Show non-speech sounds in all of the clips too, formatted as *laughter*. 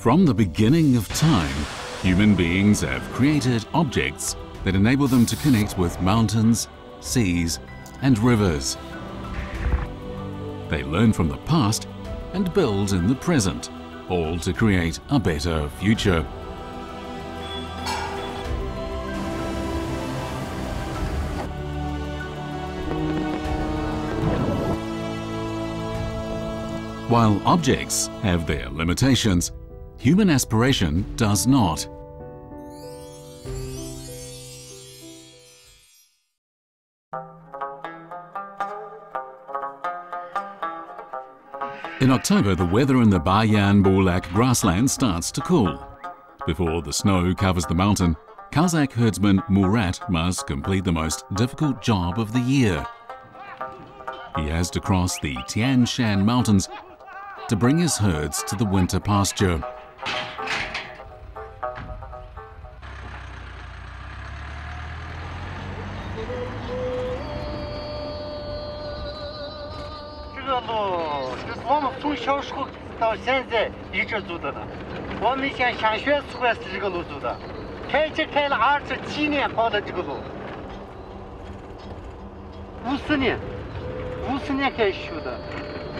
From the beginning of time, human beings have created objects that enable them to connect with mountains, seas, and rivers. They learn from the past and build in the present, all to create a better future. While objects have their limitations, human aspiration does not. In October, the weather in the Bayan Bulak grassland starts to cool. Before the snow covers the mountain, Kazakh herdsman Murat must complete the most difficult job of the year. He has to cross the Tian Shan Mountains to bring his herds to the winter pasture. 我们从小时候到现在一直走的，我们以前上学时候也是这个路走的，开车开了二十七年跑的这个路，五十年，五十年开始修的，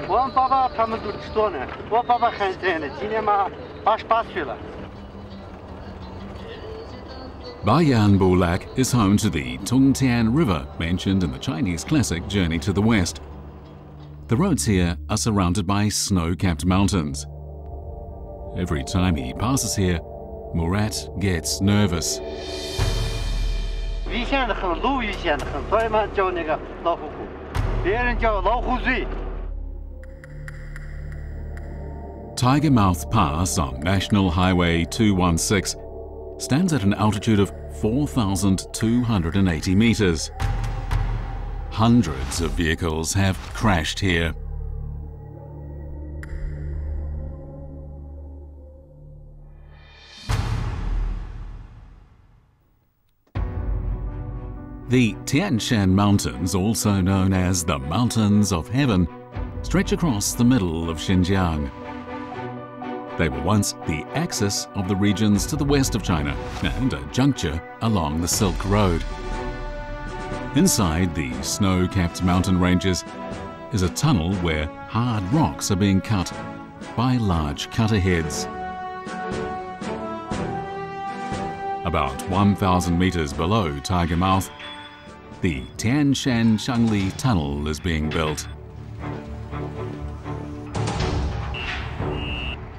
我爸爸他们都知道呢，我爸爸还在呢，今年嘛。Bayan Bulak is home to the Tungtian River, mentioned in the Chinese classic Journey to the West. The roads here are surrounded by snow-capped mountains. Every time he passes here, Murat gets nervous. Tiger Mouth Pass on National Highway 216 stands at an altitude of 4,280 meters. Hundreds of vehicles have crashed here. The Tian Shan Mountains, also known as the Mountains of Heaven, stretch across the middle of Xinjiang. They were once the axis of the regions to the west of China and a juncture along the Silk Road. Inside the snow-capped mountain ranges is a tunnel where hard rocks are being cut by large cutter heads. About 1,000 meters below Tiger Mouth, the Tian Shan Shengli Tunnel is being built.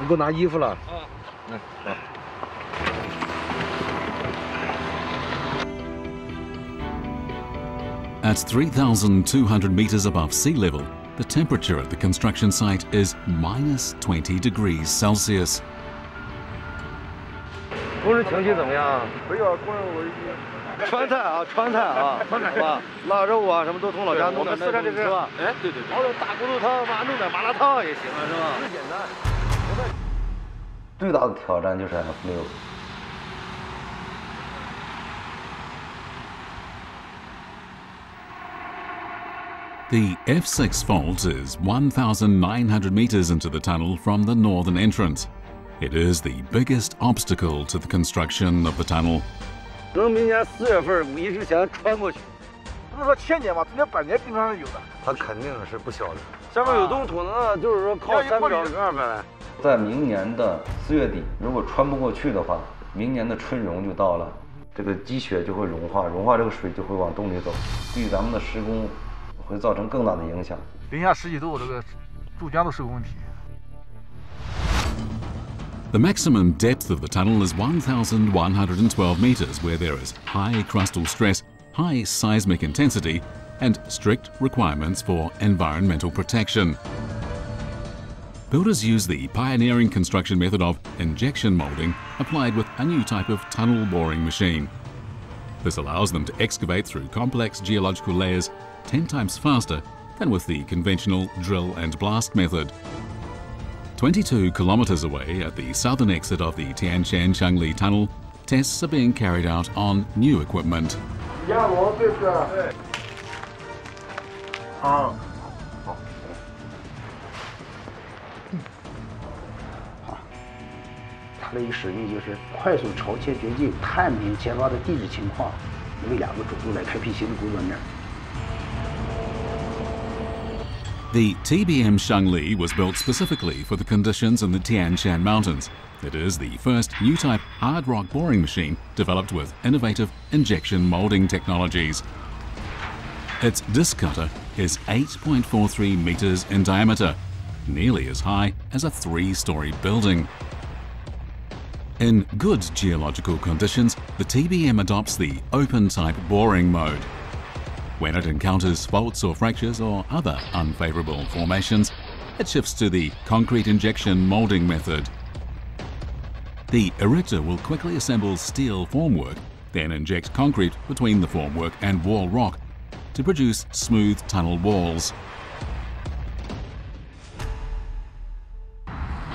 你给我拿衣服了。啊，来，来。At 3,200 meters above sea level, the temperature at the construction site is minus 20 degrees Celsius. 工人情绪怎么样？没有，工人我川菜啊，川菜啊，川菜是吧？腊肉啊，什么都从老家弄的，是吧？哎，对对对。熬点大骨头汤吧，弄点麻辣烫也行啊，是吧？最简单。 最大的挑战就是 F 六。The F6 fault is 1,900 meters into the tunnel from the northern entrance. It is the biggest obstacle to the construction of the tunnel. 等明年四月份五一之前穿过去。不是说千年吗？中间百年冰川是有的。它肯定是不小的。下面有冻土呢，就是说靠三角零二百来。 在明年的四月底，如果穿不过去的话，明年的春融就到了，这个积雪就会融化，融化这个水就会往洞里走，对咱们的施工。会造成更大的影响。零下十几度，这个注浆都是个问题。The maximum depth of the tunnel is 1,112 meters, where there is high crustal stress, high seismic intensity, and strict requirements for environmental protection. builders use the pioneering construction method of injection moulding applied with a new type of tunnel boring machine. This allows them to excavate through complex geological layers 10 times faster than with the conventional drill and blast method. 22 kilometers away at the southern exit of the Tianshan Shengli Tunnel, tests are being carried out on new equipment. 它 The TBM Shengli was built specifically for the conditions in the Tian Shan Mountains. It is the first new type hard rock boring machine developed with innovative injection molding technologies. Its disc cutter is 8.43 meters in diameter, nearly as high as a three-story building. In good geological conditions, the TBM adopts the open type boring mode. When it encounters faults or fractures or other unfavorable formations, it shifts to the concrete injection molding method. The erector will quickly assemble steel formwork, then inject concrete between the formwork and wall rock to produce smooth tunnel walls.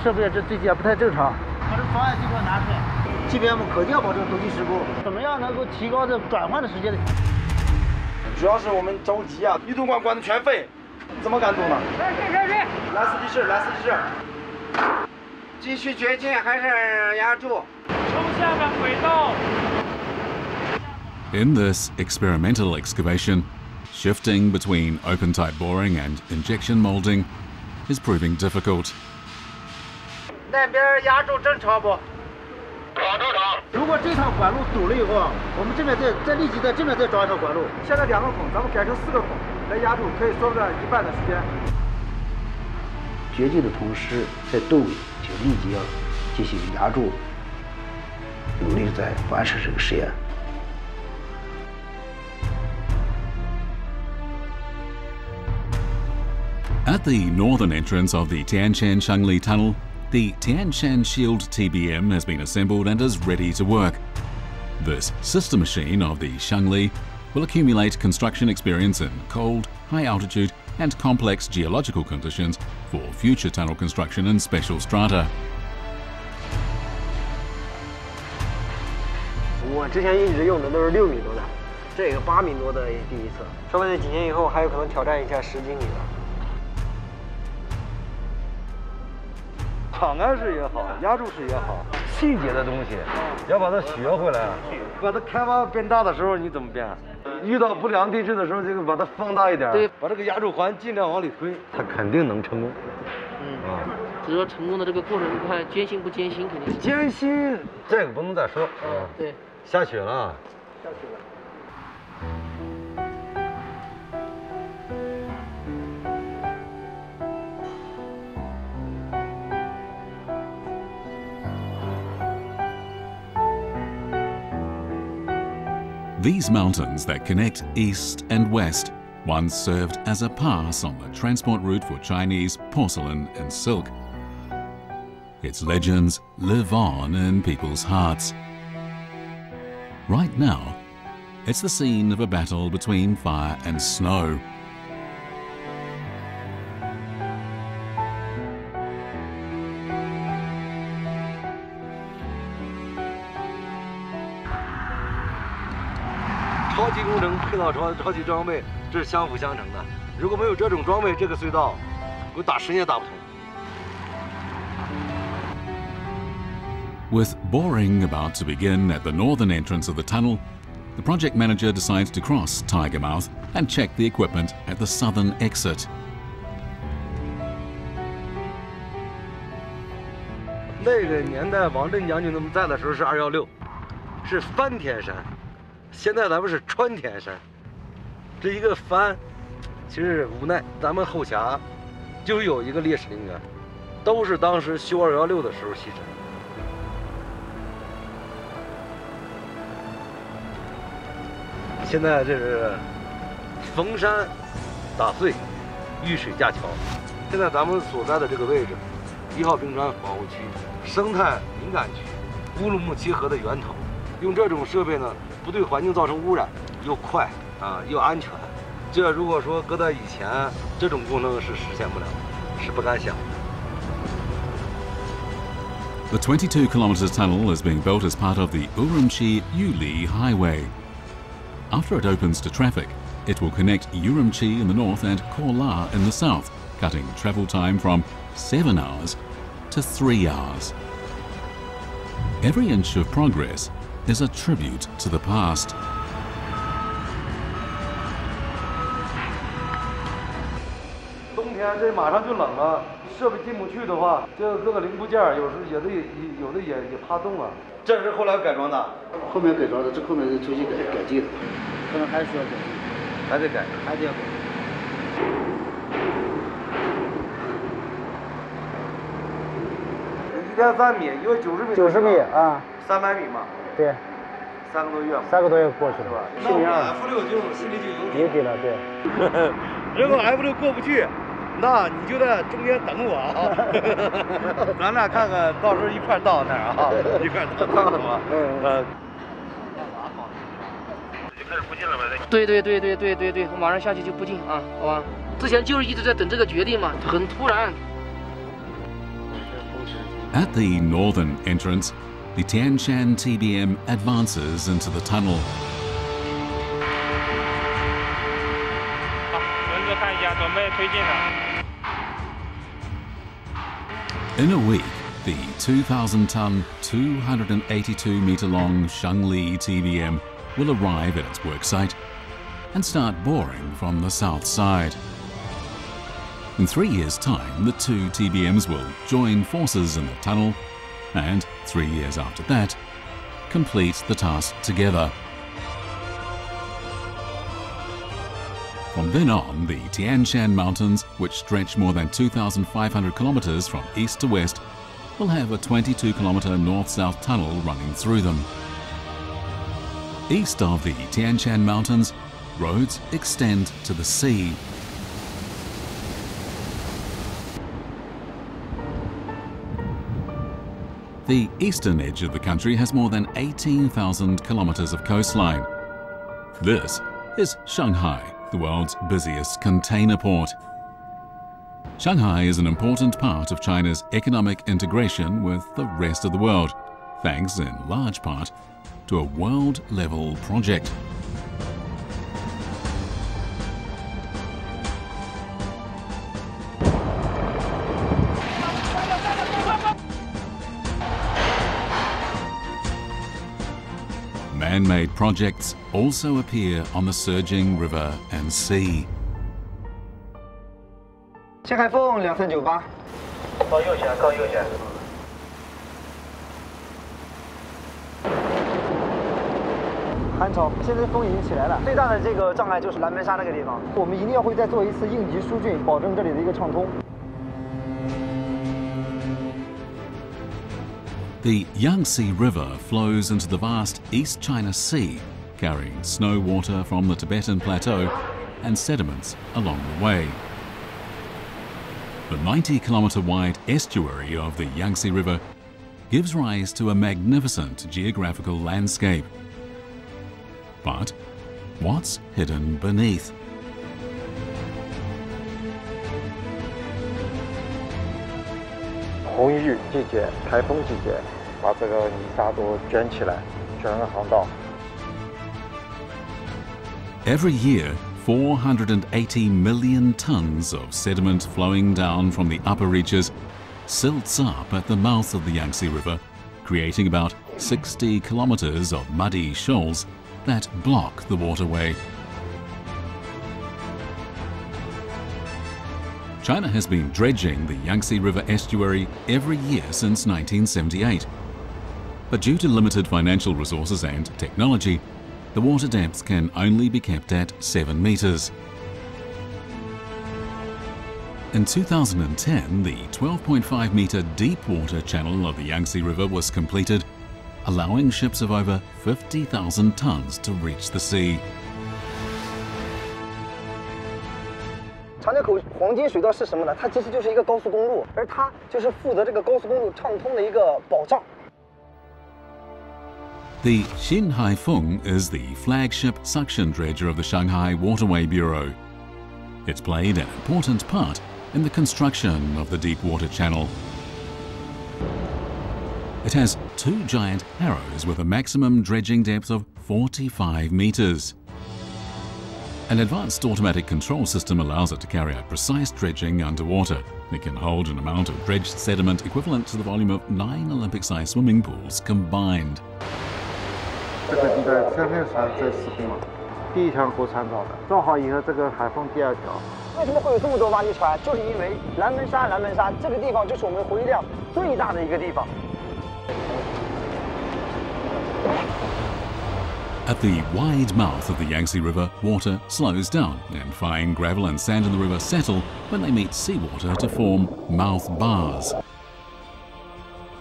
设备这最近不太正常，把这 方案就给我拿出来。TBM 可定要保证突击施工，怎么样能够提高这转换的时间？主要是我们着急啊，移动管管子全废，怎么敢动呢？来是是是，来司机室，来司机室。继续掘进还是压住？冲下个轨道。In this experimental excavation, shifting between open type boring and injection molding is proving difficult. 那边压住正常不？正常如果这趟管路堵了以后啊，我们这边再再立即在这边再装一条管路。现在两个孔，咱们改成四个孔来压住，可以缩短一半的时间。掘进的同时，在洞尾就立即要进行压住，努力在完成这个实验。At the northern entrance of the Tianshan Shangli Tunnel, the Tianshan Shield TBM has been assembled and is ready to work. This sister machine of the Shangli will accumulate construction experience in cold, high altitude, and complex geological conditions for future tunnel construction in special strata. 我之前一直用的都是六米多的，这个八米多的第一次，说不定几年以后还有可能挑战一下十几米的。 敞开式也好，压住式也好，细节的东西要把它学回来。把它开发变大的时候，你怎么变？遇到不良地质的时候，这个把它放大一点，对把这个压住环尽量往里推，它肯定能成功。嗯，啊，只说成功的这个过程，你看艰辛不艰辛，肯定。艰辛这个不能再说啊。对，下雪了。下雪了。These mountains that connect east and west once served as a pass on the transport route for Chinese porcelain and silk. Its legends live on in people's hearts. Right now, it's the scene of a battle between fire and snow. “超超级装备”，这是相辅相成的。如果没有这种装备，这个隧道，我打十年打不通。With boring about to begin at the northern entrance of the tunnel, the project manager decides to cross Tiger Mouth and check the equipment at the southern exit. 那个年代，王震将军他们在的时候是二幺六，是翻天山。现在咱们是穿天山。这一个翻，其实无奈咱们后峡就有一个烈士陵园，都是当时修二幺六的时候牺牲。现在这是逢山打碎，遇水架桥。现在咱们所在的这个位置，一号冰川保护区、生态敏感区、乌鲁木齐河的源头。用这种设备呢，不对环境造成污染，又快 啊又安全。这如果说搁在以前，这种功能是实现不了的，是不敢想。The 22 kilometre tunnel is being built as part of the Urumqi Yuli Highway. After it opens to traffic, it will connect Urumqi in the north and Korla in the south, cutting travel time from 7 hours to 3 hours. Every inch of progress is a tribute to the past. 冬天这马上就冷了，设备进不去的话，这个各个零部件有时有的也有的也也怕冻啊。这是后来改装的，后面改装的，这后面是重新改改进的，可能还需要改进，还得改，还得要改。一天三米，因为九十米，九十米啊，三百米嘛，对，三个多月嘛，三个多月过去了。那 F 六就心里就有底了，对。*laughs* 如果 F 六过不去，那你就在中间等我啊，*laughs* 咱俩看看到时候一块到那儿啊，*laughs* 一块到好吧？嗯。就开始布进了呗？对对对对对对对，我马上下去就不进啊，好吧？之前就是一直在等这个决定嘛，很突然。At the northern entrance, the Tianshan TBM advances into the tunnel. In a week, the 2,000 ton, 282 metre long Shengli TBM will arrive at its worksite and start boring from the south side. In three years' time, the two TBMs will join forces in the tunnel and, three years after that, complete the task together. From then on, the Tianshan Mountains, which stretch more than 2,500 kilometers from east to west, will have a 22 kilometer north south tunnel running through them. East of the Tianshan Mountains, roads extend to the sea. The eastern edge of the country has more than 18,000 kilometers of coastline. This is Shanghai, the world's busiest container port. Shanghai is an important part of China's economic integration with the rest of the world, thanks in large part to a world level project. Made projects also appear on the surging river and sea. 青海凤两三九八，靠右旋，靠右旋。韩潮，现在风已经起来了。最大的这个障碍就是蓝门沙那个地方，我们一定要会再做一次应急疏浚，保证这里的一个畅通。The Yangtze River flows into the vast East China Sea, carrying snow water from the Tibetan Plateau and sediments along the way. The 90 kilometre wide estuary of the Yangtze River gives rise to a magnificent geographical landscape. But what's hidden beneath? 红雨季节、台风季节，把这个泥沙都卷起来，卷入航道。 Every year, 480 million tons of sediment flowing down from the upper reaches silts up at the mouth of the Yangtze River, creating about 60 kilometers of muddy shoals that block the waterway. China has been dredging the Yangtze River estuary every year since 1978. But due to limited financial resources and technology, the water depth can only be kept at 7 metres. In 2010, the 12.5 metre deep water channel of the Yangtze River was completed, allowing ships of over 50,000 tonnes to reach the sea. 长江口黄金水道是什么呢？它其实就是一个高速公路，而它就是负责这个高速公路畅通的一个保障。The Xin Haifeng is the flagship suction dredger of the Shanghai Waterway Bureau. It's played an important part in the construction of the deep water channel. It has two giant harrows with a maximum dredging depth of 45 metres. An advanced automatic control system allows it to carry out precise dredging underwater. It can hold an amount of dredged sediment equivalent to the volume of nine Olympic-sized swimming pools combined. At the wide mouth of the Yangtze River, water slows down and fine gravel and sand in the river settle when they meet seawater to form mouth bars.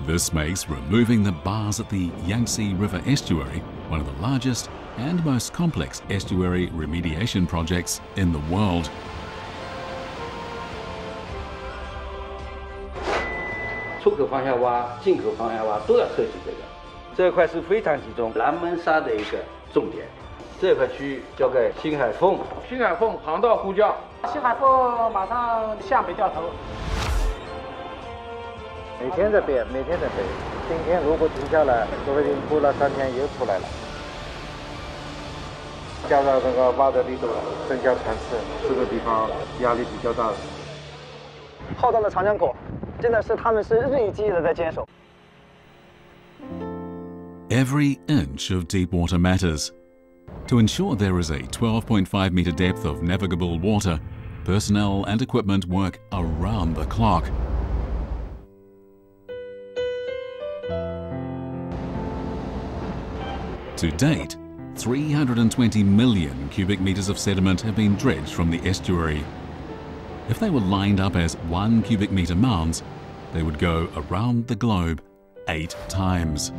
This makes removing the bars at the Yangtze River estuary one of the largest and most complex estuary remediation projects in the world. 这块是非常集中南门沙的一个重点。这块区域交给新海凤，新海凤航道呼叫，新海凤马上向北掉头。每天在变，每天在变。今天如果停下来，说不定过了三天又出来了。加上这个挖的力度，增加船次，这个地方压力比较大。浩荡的长江口，真的是他们是日以继夜的在坚守。Every inch of deep water matters. To ensure there is a 12.5 metre depth of navigable water, personnel and equipment work around the clock. To date, 320 million cubic metres of sediment have been dredged from the estuary. If they were lined up as one cubic metre mounds, they would go around the globe eight times.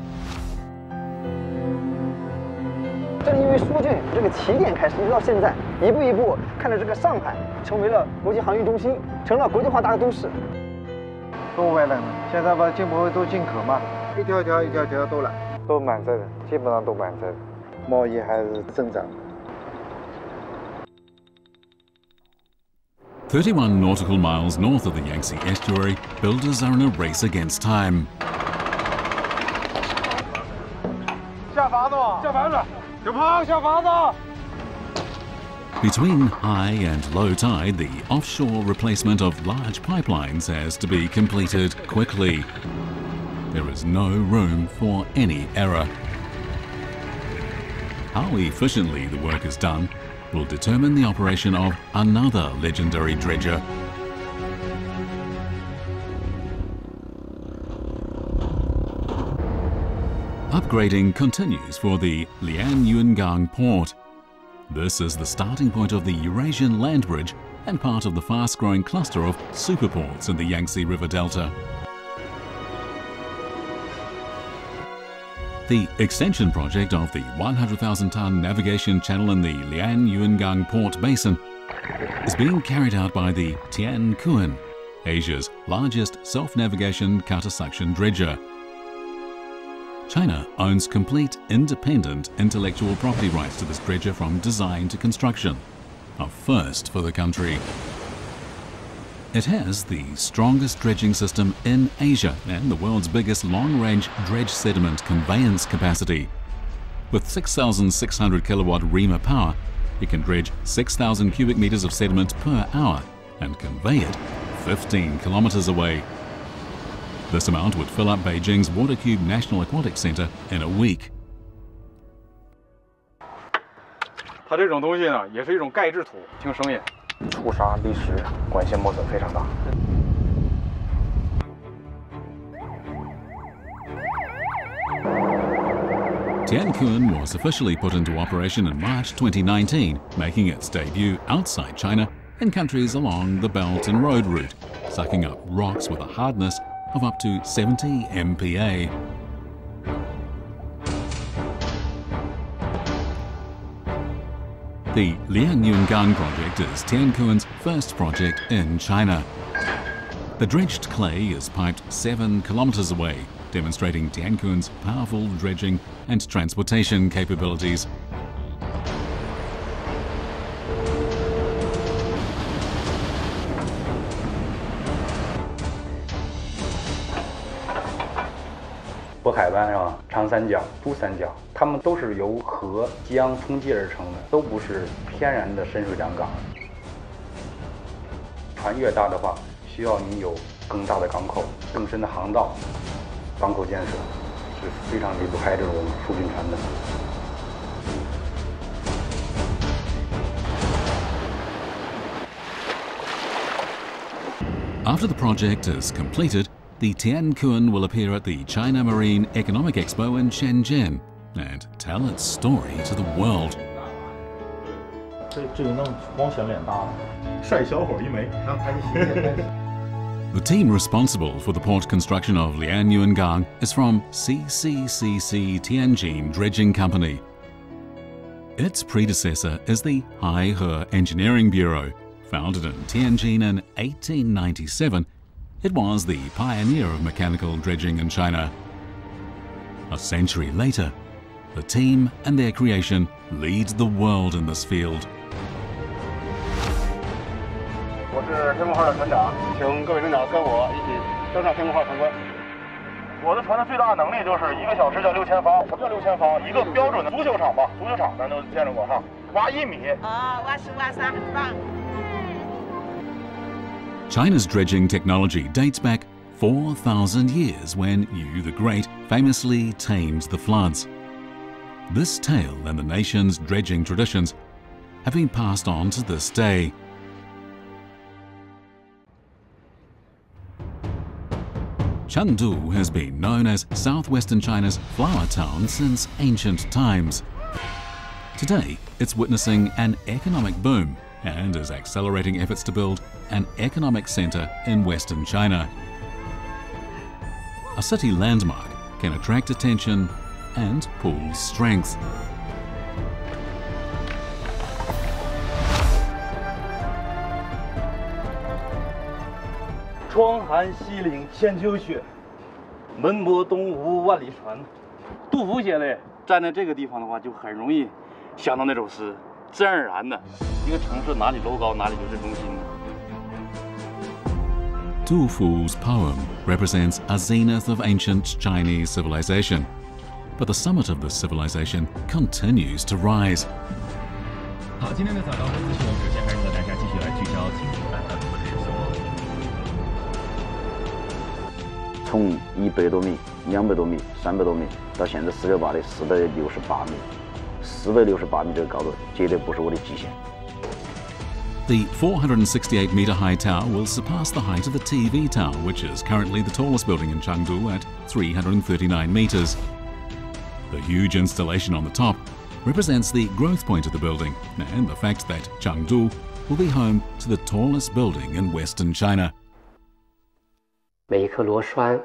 正因为苏郡这个起点开始，一直到现在，一步一步看着这个上海成为了国际航运中心，成了国际化大都市。都外来了，现在把进口都进口嘛，一条条一条条都来。都满载的，基本上都满载的，贸易还是增长。Thirty-one nautical miles north of the Yangtze estuary, builders are in a race against time. 下房子，下房子，小胖下房子。Between high and low tide, the offshore replacement of large pipelines has to be completed quickly. There is no room for any error. How efficiently the work is done will determine the operation of another legendary dredger. Upgrading continues for the Lianyungang port. This is the starting point of the Eurasian land bridge and part of the fast-growing cluster of superports in the Yangtze River Delta. The extension project of the 100,000-ton navigation channel in the Lianyungang port basin is being carried out by the Tian Kun, Asia's largest self-navigation cutter suction dredger. China owns complete independent intellectual property rights to this dredger from design to construction, a first for the country. It has the strongest dredging system in Asia and the world's biggest long-range dredge sediment conveyance capacity. With 6,600 kilowatt reamer power, it can dredge 6,000 cubic meters of sediment per hour and convey it 15 kilometers away. This amount would fill up Beijing's Watercube National Aquatic Center in a week. 它这种东西呢，也是一种钙质土，听声音。出沙砾石管线磨损非常大。Tianquan was officially put into operation in March 2019, making its debut outside China in countries along the Belt and Road route, sucking up rocks with a hardness of up to 70 MPa. The Lianyungang project is Tiankun's first project in China. The dredged clay is piped seven kilometers away, demonstrating Tiankun's powerful dredging and transportation capabilities. 渤海湾是吧？长三角、珠三角，它们都是由河江冲积而成的，都不是天然的深水良港。船越大的话，需要你有更大的港口、更深的航道。港口建设是非常离不开这种输运船的。After the project is completed, the Tian Kun will appear at the China Marine Economic Expo in Shenzhen and tell its story to the world. *laughs* The team responsible for the port construction of Lianyungang is from CCCC Tianjin Dredging Company. Its predecessor is the Haihe Engineering Bureau, founded in Tianjin in 1897 it was the pioneer of mechanical dredging in China. A century later, the team and their creation lead the world in this field. China's dredging technology dates back 4,000 years when Yu the Great famously tamed the floods. This tale and the nation's dredging traditions have been passed on to this day. Chengdu has been known as southwestern China's flower town since ancient times. Today, it's witnessing an economic boom and is accelerating efforts to build an economic centre in western China. A city landmark can attract attention and pool strength. Du Fu's poem represents a zenith of ancient Chinese civilization, but the summit of this civilization continues to rise. 好，今天的早高峰资讯，我们首先还是和大家继续来聚焦今天办的国内新闻。从一百多米、两百多米、三百多米，到现在四六八的四百六十八米，四百六十八米这个高度绝对不是我的极限。 The 468 metre high tower will surpass the height of the TV tower, which is currently the tallest building in Chengdu at 339 metres. The huge installation on the top represents the growth point of the building and the fact that Chengdu will be home to the tallest building in Western China. 每一颗螺栓，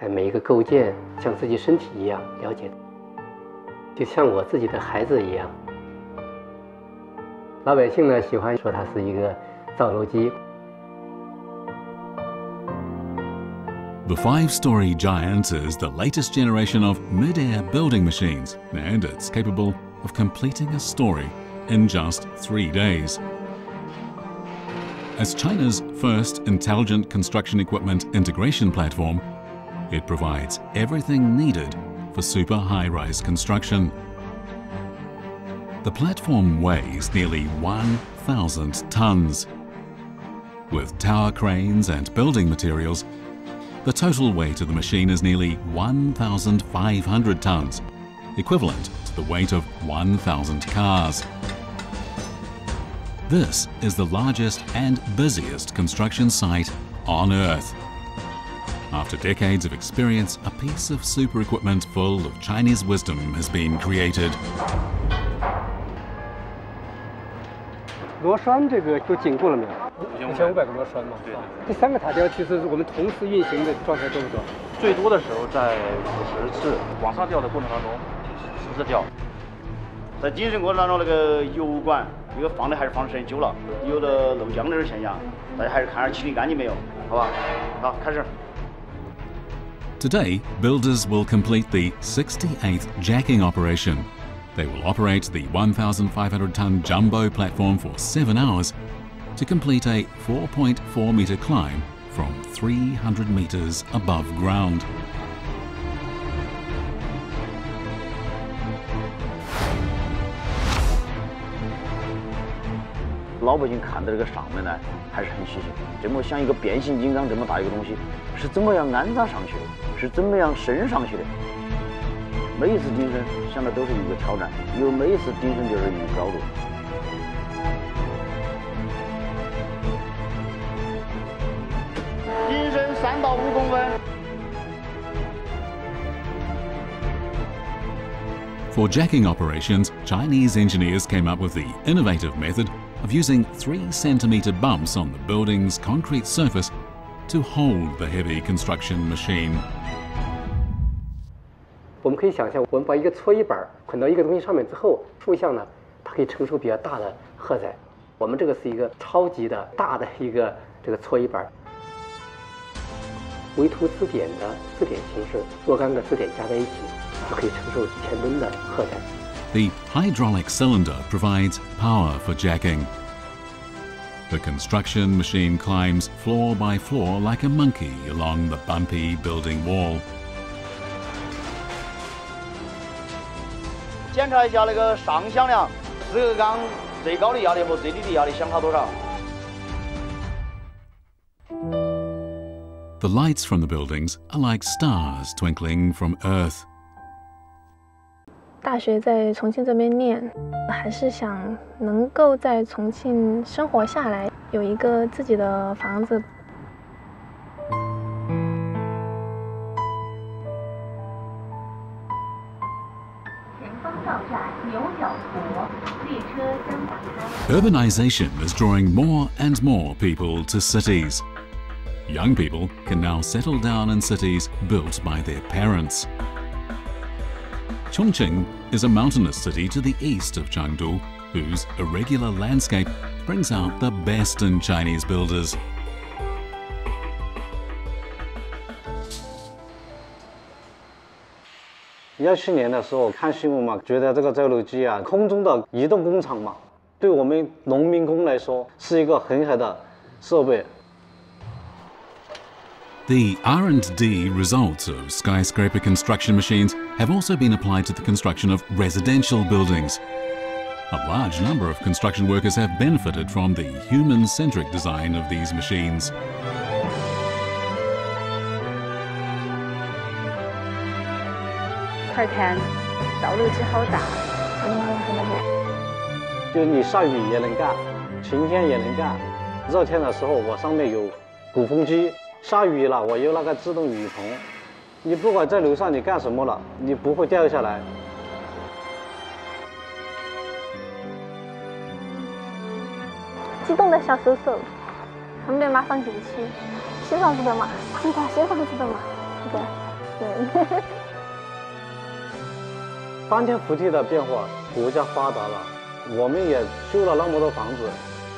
哎，每一个构件，像自己身体一样了解，就像我自己的孩子一样。 老百姓呢喜欢说它是一个造楼机。 The five story giant is the latest generation of mid air building machines, and it's capable of completing a story in just three days. As China's first intelligent construction equipment integration platform, it provides everything needed for super high rise construction. The platform weighs nearly 1,000 tons. With tower cranes and building materials, the total weight of the machine is nearly 1,500 tons, equivalent to the weight of 1,000 cars. This is the largest and busiest construction site on Earth. After decades of experience, a piece of super equipment full of Chinese wisdom has been created. 螺栓这个都紧固了没有？一千五百个螺栓嘛。对。这三个塔吊其实我们同时运行的状态多不多？最多的时候在五十次往上吊的过程当中，十次吊。在进行过程当中，那个油管因为放的还是放的时间久了，有的漏浆的现象，大家还是看下清理干净没有，好吧？好，开始。Today, builders will complete the 68th jacking operation. They will operate the 1,500 ton jumbo platform for seven hours to complete a 4.4 metre climb from 300 metres above ground. 每一次顶升想的都是一个挑战，有每一次顶升就是一个高度。顶升三到五公分。For jacking operations, Chinese engineers came up with the innovative method of using 3 centimetre bumps on the building's concrete surface to hold the heavy construction machine. 我们可以想象，我们把一个搓衣板捆到一个东西上面之后，竖向呢，它可以承受比较大的荷载。我们这个是一个超级的大的一个这个搓衣板，微凸支点的支点形式，若干个支点加在一起，就可以承受几千吨的荷载。The hydraulic cylinder provides power for jacking. The construction machine climbs floor by floor like a monkey along the bumpy building wall. 检查一下那个上响量，四个缸最高的压力和最低的压力相差多少？The lights from the buildings are like stars twinkling from Earth. 大学在重庆这边念，还是想能够在重庆生活下来，有一个自己的房子。Urbanization is drawing more and more people to cities. Young people can now settle down in cities built by their parents. Chongqing is a mountainous city to the east of Chengdu, whose irregular landscape brings out the best in Chinese builders. 幺七年的时候看新闻嘛，觉得这个造楼机啊，空中的移动工厂嘛， 对我们农民工来说是一个很好的设备。the R&D results of skyscraper construction machines have also been applied to the construction of residential buildings. A large number of construction workers have benefited from the human-centric design of these machines. 快看，造楼机好大， 就你下雨也能干，晴天也能干。热天的时候，我上面有鼓风机。下雨了，我有那个自动雨棚，你不管在楼上你干什么了，你不会掉下来。激动的小手手，恨不得马上进去。新房子的嘛，新房新房子的嘛，对对。*laughs* 翻天覆地的变化，国家发达了，我们也修了那么多房子，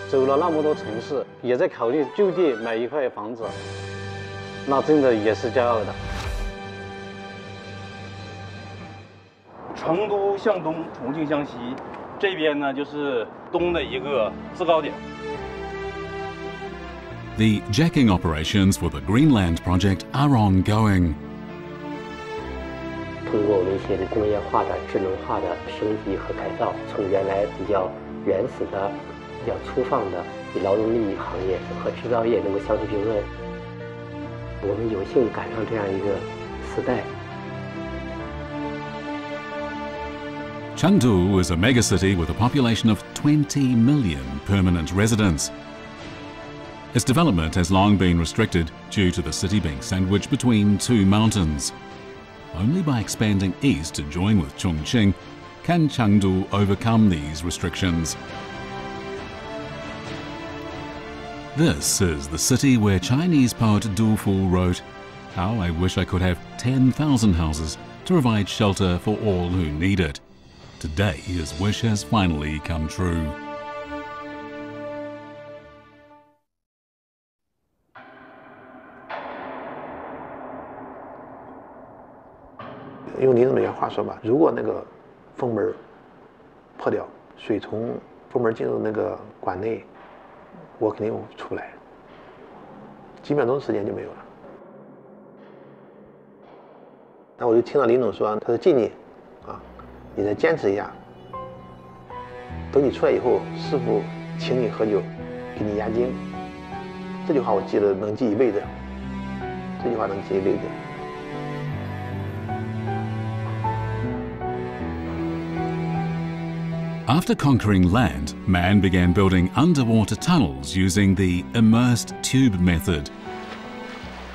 走了那么多城市，也在考虑就地买一块房子。那真的也是骄傲的。成都向东，重庆向西，这边呢就是东的一个制高点。The jacking operations for the Greenland project are ongoing. 通过我们一些工业化的、智能化的升级和改造，从原来比较原始的、比较粗放的以劳动力行业和制造业能够相提并论。我们有幸赶上这样一个时代。Chengdu is a megacity with a population of 20 million permanent residents. Its development has long been restricted due to the city being sandwiched between two mountains. Only by expanding east to join with Chongqing can Chengdu overcome these restrictions. This is the city where Chinese poet Du Fu wrote, How I wish I could have 10,000 houses to provide shelter for all who need it. Today his wish has finally come true. 用林总的原话说吧，如果那个风门破掉，水从风门进入那个管内，我肯定出不来，几秒钟时间就没有了。那我就听到林总说，他说静静，啊，你再坚持一下，等你出来以后，师傅请你喝酒，给你压惊。这句话我记得能记一辈子，这句话能记一辈子。After conquering land, man began building underwater tunnels using the immersed tube method.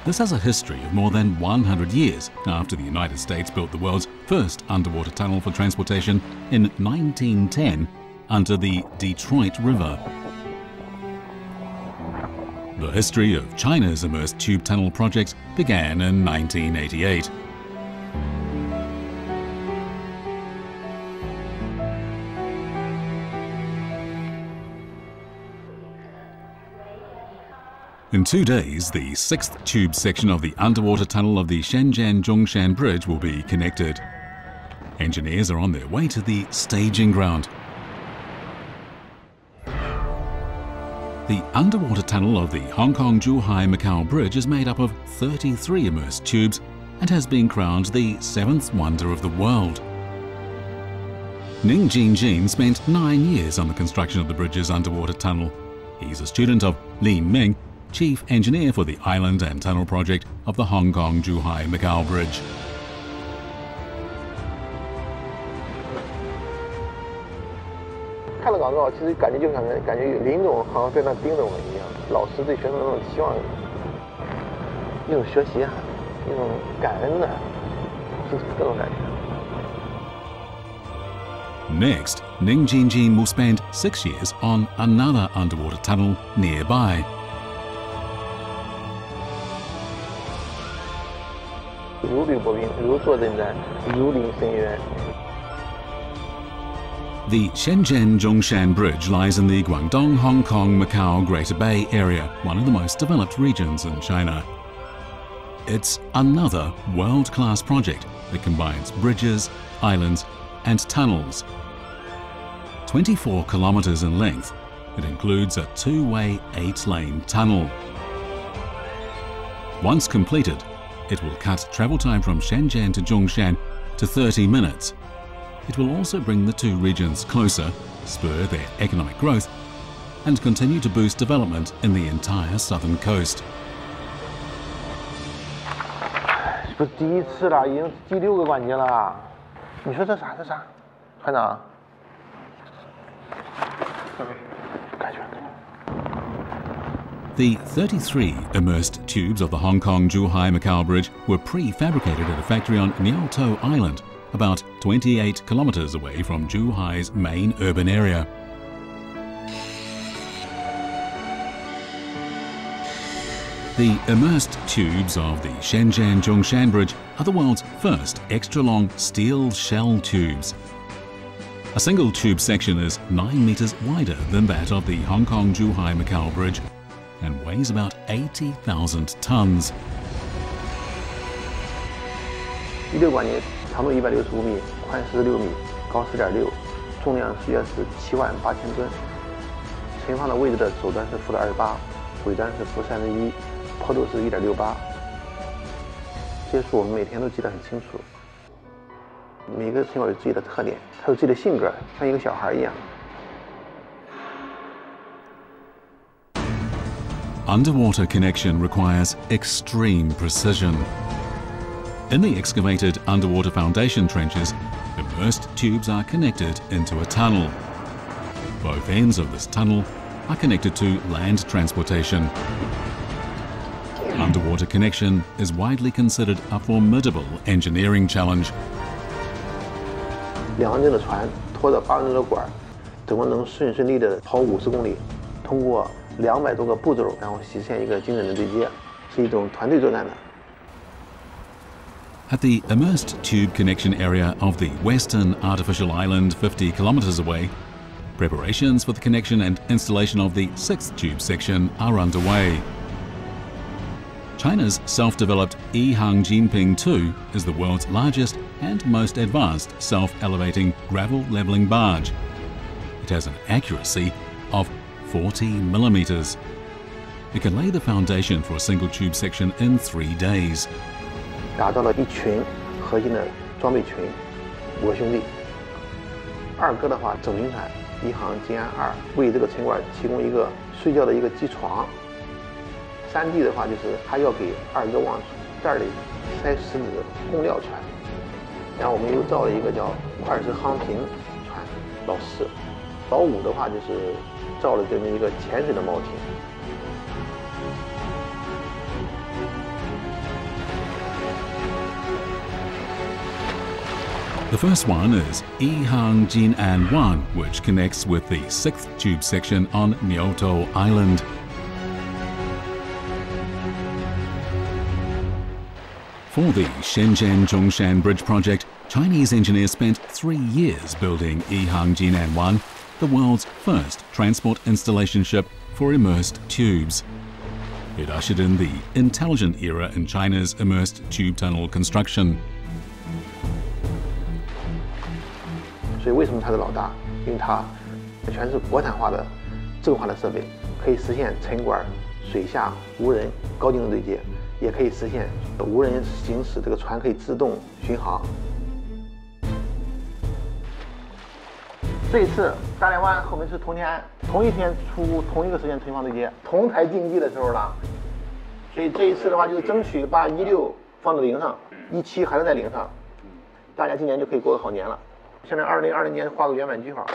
This has a history of more than 100 years after the United States built the world's first underwater tunnel for transportation in 1910 under the Detroit River. The history of China's immersed tube tunnel projects began in 1988. In two days, the sixth tube section of the underwater tunnel of the Shenzhen Zhongshan Bridge will be connected. Engineers are on their way to the staging ground. The underwater tunnel of the Hong Kong Zhuhai Macau Bridge is made up of 33 immersed tubes and has been crowned the seventh wonder of the world. Ning Jingjin spent nine years on the construction of the bridge's underwater tunnel. He's a student of Lin Ming chief engineer for the island and tunnel project of the Hong Kong Zhuhai Macau Bridge. Next, Ning Jinjin will spend six years on another underwater tunnel nearby. 如履薄冰，如坐针毡，如临深渊。The Shenzhen Zhongshan Bridge lies in the Guangdong, Hong Kong, Macau Greater Bay Area, one of the most developed regions in China. It's another world-class project that combines bridges, islands and tunnels. 24 kilometers in length, it includes a two-way, eight-lane tunnel. Once completed, it will cut travel time from Shenzhen to Zhongshan to 30 minutes. It will also bring the two regions closer, spur their economic growth, and continue to boost development in the entire southern coast. 不是第一次了，已经第六个关节了。你说这啥？这啥？团长？感觉。 The 33 immersed tubes of the Hong Kong Zhuhai Macau Bridge were prefabricated at a factory on Niutou Island, about 28 kilometers away from Zhuhai's main urban area. The immersed tubes of the Shenzhen Zhongshan Bridge are the world's first extra-long steel shell tubes. A single tube section is 9 meters wider than that of the Hong Kong Zhuhai Macau Bridge and weighs about 80,000 tons. 第六管节长度一百六十五米，宽四十六米，高四点六，重量约是七万八千吨。存放的位置的首端是负的二十八，尾端是负三十一，坡度是一点六八。这些数我们每天都记得很清楚。每个成员有自己的特点，他有自己的性格，像一个小孩一样。 Underwater connection requires extreme precision. In the excavated underwater foundation trenches, immersed tubes are connected into a tunnel. Both ends of this tunnel are connected to land transportation. Underwater connection is widely considered a formidable engineering challenge. 两万吨的船拖着八万吨的管，怎么能顺顺利的跑五十公里？通过 两百多个步骤，然后实现一个精准的对接，是一种团队作战的。At the immersed tube connection area of the western artificial island 50 kilometers away, preparations for the connection and installation of the sixth tube section are underway. China's self-developed Yihang Jinping 2 is the world's largest and most advanced self-elevating gravel leveling barge. It has an accuracy of 40 millimeters. It can lay the foundation for a single tube section in three days. 打造了一群核心的装备群，五个兄弟。二哥的话，整平船一航金安二为这个沉管提供一个睡觉的一个机床。三弟的话就是他要给二哥往袋里塞石子供料船。然后我们又造了一个叫快石夯平船，老四。老五的话就是 The first one is Yihang Jinan 1, which connects with the 6th tube section on Niutou Island. For the Shenzhen Zhongshan Bridge project, Chinese engineers spent three years building Yihang Jinan 1 the world's first transport installation ship for immersed tubes. It ushered in the intelligent era in China's immersed tube tunnel construction. 所以为什么它是老大？因为它全是国产化的、自动化的设备，可以实现沉管、水下无人高精度对接，也可以实现无人行驶，这个船可以自动巡航。 这一次大连湾和我们是同天同一天出同一个时间存放对接，同台竞技的时候了。所以这一次的话，就是争取把一六放到零上，一七还是在零上，大家今年就可以过个好年了。现在二零二零年画个圆满句号，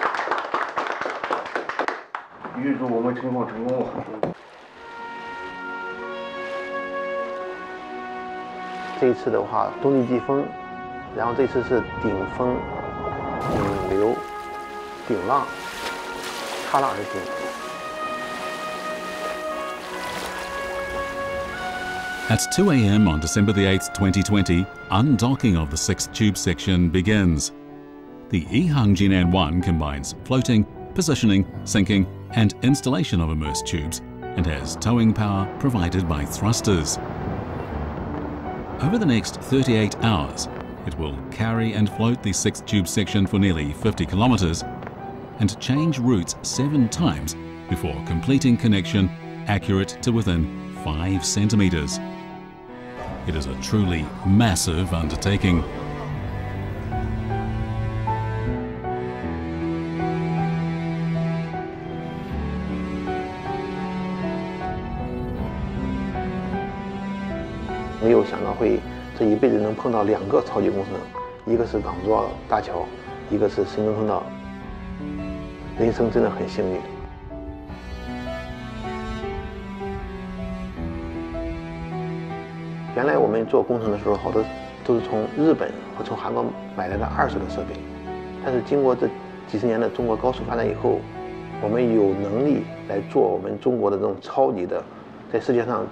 预祝我们成功成功。这一次的话，冬季季风，然后这次是顶风、顶流、At 2 a.m. on December the 8th, 2020, undocking of the sixth tube section begins. The Yihang Jinan 1 combines floating, positioning, sinking, and installation of immersed tubes and has towing power provided by thrusters. Over the next 38 hours, it will carry and float the 6th tube section for nearly 50 kilometres and change routes seven times before completing connection accurate to within 5 centimeters. It is a truly massive undertaking. 没有想到会这一辈子能碰到两个超级工程，一个是港珠澳大桥，一个是深圳通道， 人生真的很幸运。原来我们做工程的时候，好多都是从日本或从韩国买来的二手的设备，但是经过这几十年的中国高速发展以后，我们有能力来做我们中国的这种超级的，在世界上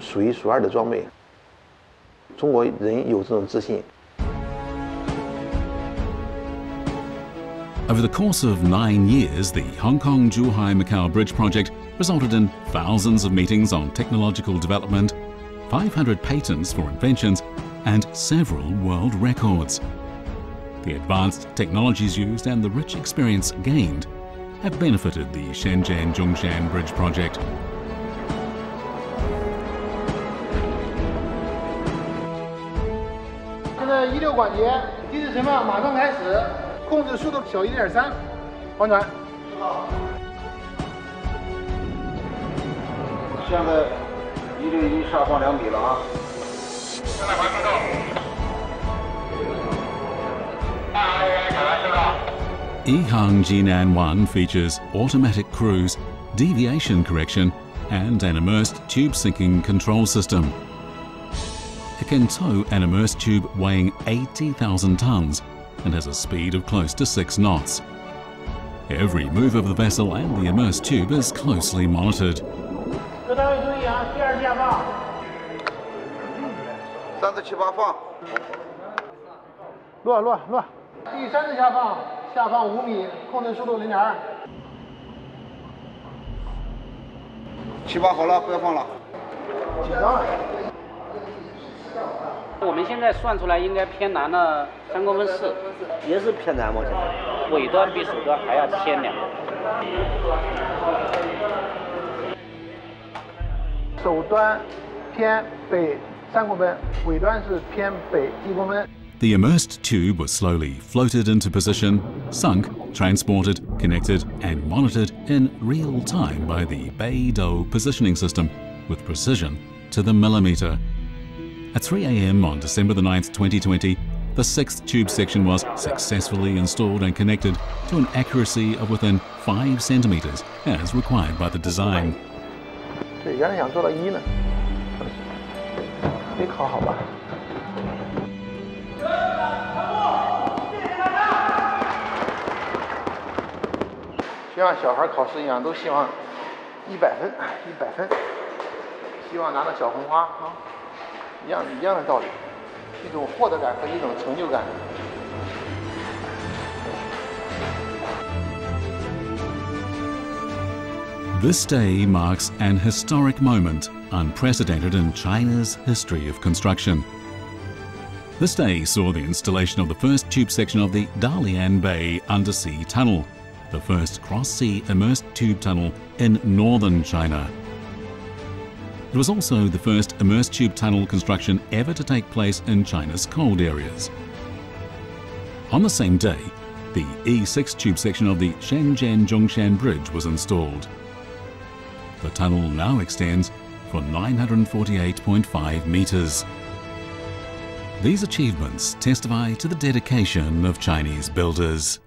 数一数二的装备。中国人有这种自信。Over the course of nine years, the Hong Kong Zhuhai Macau Bridge project resulted in thousands of meetings on technological development, 500 patents for inventions, and several world records. The advanced technologies used and the rich experience gained have benefited the Shenzhen Zhongshan Bridge project. 一六控制速度小一点三，往转。现在一六一下放两米了啊！现在完成到。Yihang Jinan 1 features automatic cruise, deviation correction and an immersed tube sinking control system. It can tow an immersed tube weighing 80,000 tonnes and has a speed of close to 6 knots. Every move of the vessel and the immersed tube is closely monitored. 各单位注意啊，第二次下放。三次七八放。落落落。第三次下放，下放五米，控制速度零点二。七八好了，不要放了。紧张了。 我们现在算出来应该偏南了三公分四，也是偏南吗？现在尾端比首端还要偏两。首端偏北三公分，尾端是偏北一公分。The immersed tube was slowly floated into position, sunk, transported, connected, and monitored in real time by the Beidou positioning system with precision to the millimeter. At 3 a.m. on December the 9th, 2020, the sixth tube section was successfully installed and connected to an accuracy of within 5 centimeters, as required by the design. 对，原来想做到一呢，没考好吧？就像小孩考试一样，都希望一百分，一百分，希望拿到小红花啊， 一样一样的道理，一种获得感和一种成就感。This day marks an historic moment unprecedented in China's history of construction. This day saw the installation of the first tube section of the Dalian Bay Undersea Tunnel, the first cross-sea immersed tube tunnel in northern China. It was also the first immersed tube tunnel construction ever to take place in China's cold areas. On the same day, the E6 tube section of the Shenzhen Zhongshan Bridge was installed. The tunnel now extends for 948.5 metres. These achievements testify to the dedication of Chinese builders.